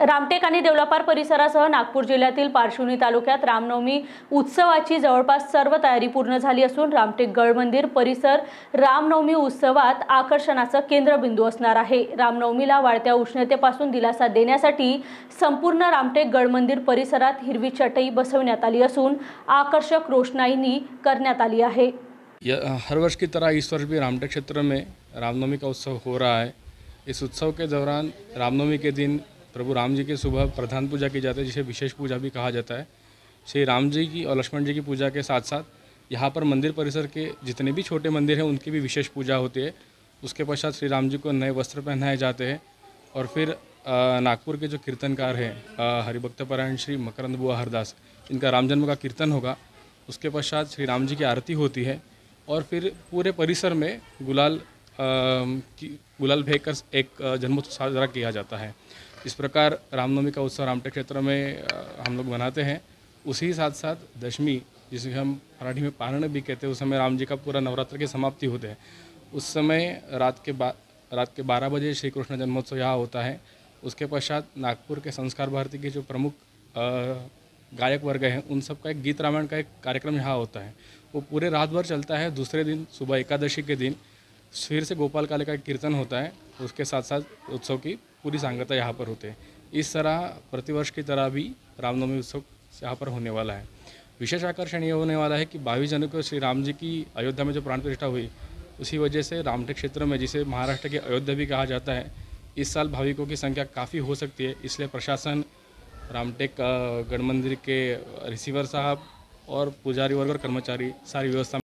रामटेक आणि देवलापार परिसरासह नागपूर जिल्ह्यातील पारशिवनी तालुक्यात रामनवमी उत्सवाची जवळपास सर्व तयारी पूर्ण झाली असून रामटेक गडमंदिर परिसर रामनवमी उत्सवात आकर्षणाचं केंद्रबिंदू असणार आहे. रामनवमीला वाढत्या उष्णतेपासून दिलासा देण्यासाठी संपूर्ण रामटेक गडमंदिर परिसरात हिरवी चटई बसवण्यात आली असून आकर्षक रोषणाईनी करण्यात आली आहे. हर वर्ष की तरह इस वर्ष भी रामटेक क्षेत्र में रामनवमी का उत्सव हो रहा है। इस उत्सव के दौरान रामनवमी के दिन प्रभु राम जी की सुबह प्रधान पूजा की जाती है, जिसे विशेष पूजा भी कहा जाता है। श्री राम जी की और लक्ष्मण जी की पूजा के साथ साथ यहाँ पर मंदिर परिसर के जितने भी छोटे मंदिर हैं, उनकी भी विशेष पूजा होती है। उसके पश्चात श्री राम जी को नए वस्त्र पहनाए जाते हैं और फिर नागपुर के जो कीर्तनकार हैं हरिभक्त परायण श्री मकरंद बुआ हरदास, इनका राम जन्म का कीर्तन होगा। उसके पश्चात श्री राम जी की आरती होती है और फिर पूरे परिसर में गुलाल की, गुलाल फेंक एक जन्मोत्सव साजरा किया जाता है। इस प्रकार रामनवमी का उत्सव रामटेक क्षेत्र में हम लोग मनाते हैं। उसी साथ साथ दशमी, जिसे हम मराठी में पारण भी कहते हैं, उस समय राम जी का पूरा नवरात्र की समाप्ति होते हैं। उस समय रात के बा, रात के बारह बजे श्री कृष्ण जन्मोत्सव यहाँ होता है। उसके पश्चात नागपुर के संस्कार भारती के जो प्रमुख गायक वर्ग हैं, उन सब का एक गीत रामायण का एक कार्यक्रम यहाँ होता है। वो पूरे रात भर चलता है। दूसरे दिन सुबह एकादशी के दिन फिर से गोपाल काले का कीर्तन होता है, उसके साथ साथ उत्सव की पूरी सांगता यहाँ पर होते हैं। इस तरह प्रतिवर्ष की तरह भी रामनवमी उत्सव यहाँ पर होने वाला है। विशेष आकर्षण ये होने वाला है कि बाईस जनवरी को श्री राम जी की अयोध्या में जो प्राण प्रतिष्ठा हुई, उसी वजह से रामटेक क्षेत्र में, जिसे महाराष्ट्र की अयोध्या भी कहा जाता है, इस साल भाविकों की संख्या काफ़ी हो सकती है। इसलिए प्रशासन, रामटेक गण मंदिर के रिसीवर साहब और पुजारी वर्ग और कर्मचारी सारी व्यवस्था